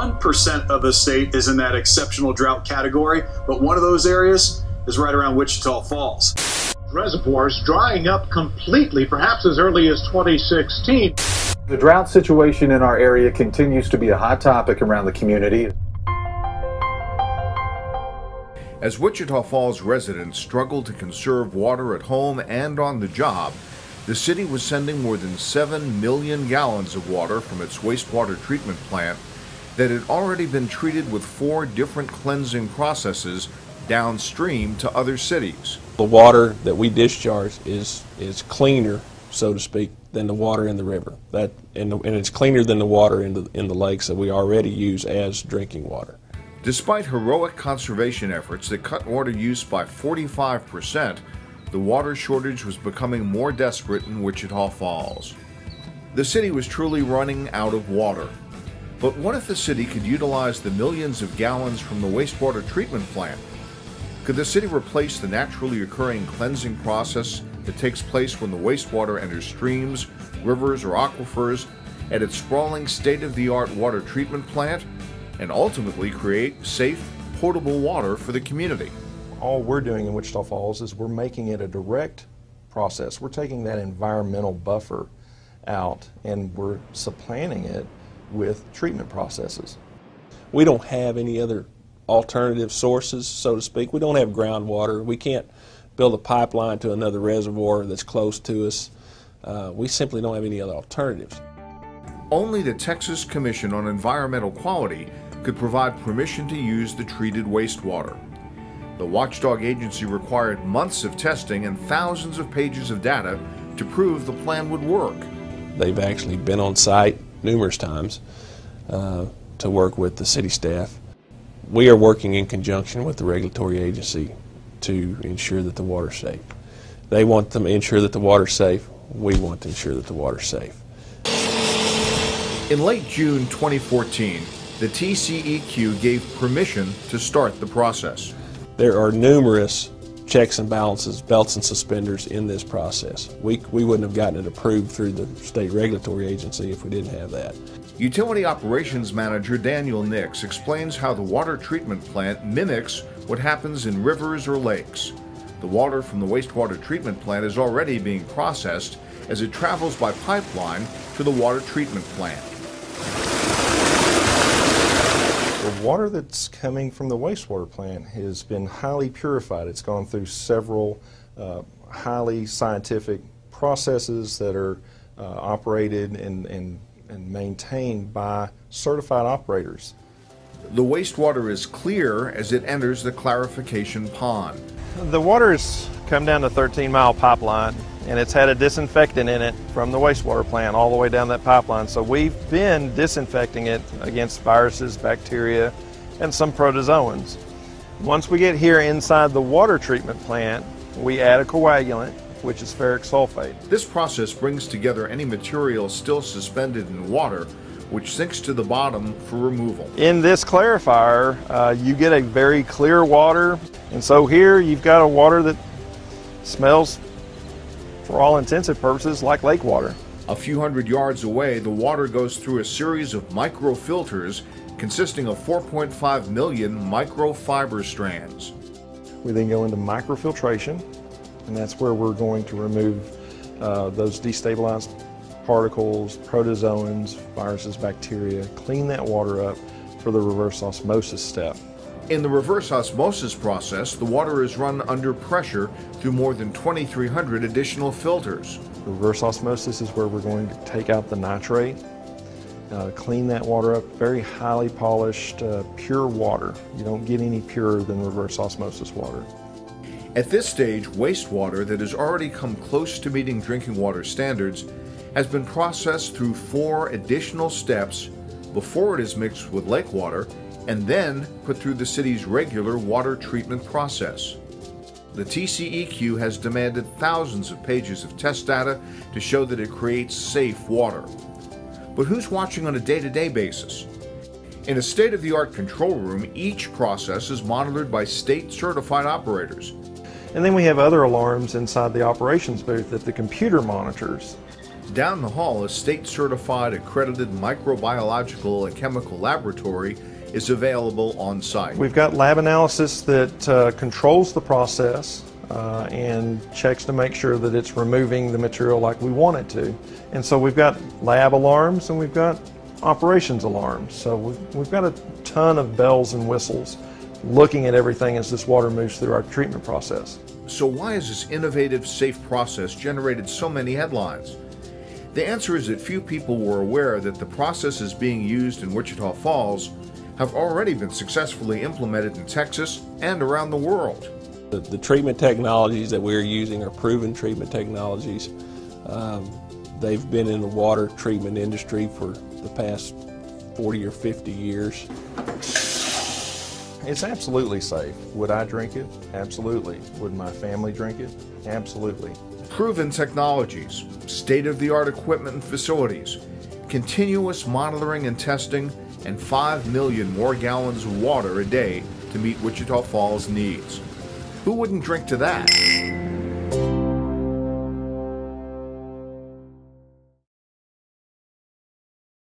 1% of the state is in that exceptional drought category, but one of those areas is right around Wichita Falls. Reservoirs drying up completely, perhaps as early as 2016. The drought situation in our area continues to be a hot topic around the community. As Wichita Falls residents struggle to conserve water at home and on the job, the city was sending more than 7 million gallons of water from its wastewater treatment plant that had already been treated with four different cleansing processes downstream to other cities. The water that we discharge is, is cleaner, so to speak, than the water in the river. That, and, the, and it's cleaner than the water in the, in the lakes that we already use as drinking water. Despite heroic conservation efforts that cut water use by 45%, the water shortage was becoming more desperate in Wichita Falls. The city was truly running out of water. But what if the city could utilize the millions of gallons from the wastewater treatment plant? Could the city replace the naturally occurring cleansing process that takes place when the wastewater enters streams, rivers, or aquifers at its sprawling state of the art water treatment plant? and ultimately create safe, potable water for the community. All we're doing in Wichita Falls is we're making it a direct process. We're taking that environmental buffer out and we're supplanting it with treatment processes. We don't have any other alternative sources, so to speak. We don't have groundwater. We can't build a pipeline to another reservoir that's close to us. Uh, we simply don't have any other alternatives. Only the Texas Commission on Environmental Quality could provide permission to use the treated wastewater. The watchdog agency required months of testing and thousands of pages of data to prove the plan would work. They've actually been on site numerous times uh, to work with the city staff. We are working in conjunction with the regulatory agency to ensure that the water's safe. They want to ensure that the water's safe. We want to ensure that the water's safe. In late June 2014, the TCEQ gave permission to start the process. There are numerous checks and balances, belts and suspenders in this process. We, we wouldn't have gotten it approved through the state regulatory agency if we didn't have that. Utility Operations Manager Daniel Nix explains how the water treatment plant mimics what happens in rivers or lakes. The water from the wastewater treatment plant is already being processed as it travels by pipeline to the water treatment plant. Water that's coming from the wastewater plant has been highly purified. It's gone through several uh, highly scientific processes that are uh, operated and, and, and maintained by certified operators. The wastewater is clear as it enters the clarification pond. The water's come down the 13 mile pipeline and it's had a disinfectant in it from the wastewater plant all the way down that pipeline. So we've been disinfecting it against viruses, bacteria, and some protozoans. Once we get here inside the water treatment plant, we add a coagulant, which is ferric sulfate. This process brings together any material still suspended in water which sinks to the bottom for removal. In this clarifier, uh, you get a very clear water, and so here you've got a water that smells for all intensive purposes like lake water. A few hundred yards away, the water goes through a series of microfilters consisting of 4.5 million microfiber strands. We then go into microfiltration, and that's where we're going to remove uh, those destabilized particles, protozoans, viruses, bacteria, clean that water up for the reverse osmosis step. In the reverse osmosis process, the water is run under pressure through more than 2,300 additional filters. Reverse osmosis is where we're going to take out the nitrate, uh, clean that water up, very highly polished, uh, pure water. You don't get any purer than reverse osmosis water. At this stage, wastewater that has already come close to meeting drinking water standards has been processed through four additional steps before it is mixed with lake water and then put through the city's regular water treatment process. The TCEQ has demanded thousands of pages of test data to show that it creates safe water. But who's watching on a day to day basis? In a state of the art control room, each process is monitored by state certified operators. And then we have other alarms inside the operations booth that the computer monitors. Down the hall, a state certified accredited microbiological and chemical laboratory is available on site. We've got lab analysis that uh, controls the process uh, and checks to make sure that it's removing the material like we want it to. And so we've got lab alarms and we've got operations alarms. So we've, we've got a ton of bells and whistles looking at everything as this water moves through our treatment process. So, why has this innovative, safe process generated so many headlines? The answer is that few people were aware that the processes being used in Wichita Falls have already been successfully implemented in Texas and around the world. The, the treatment technologies that we're using are proven treatment technologies. Um, they've been in the water treatment industry for the past 40 or 50 years. It's absolutely safe. Would I drink it? Absolutely. Would my family drink it? Absolutely. Proven technologies, state of the art equipment and facilities, continuous monitoring and testing, and 5 million more gallons of water a day to meet Wichita Falls needs. Who wouldn't drink to that?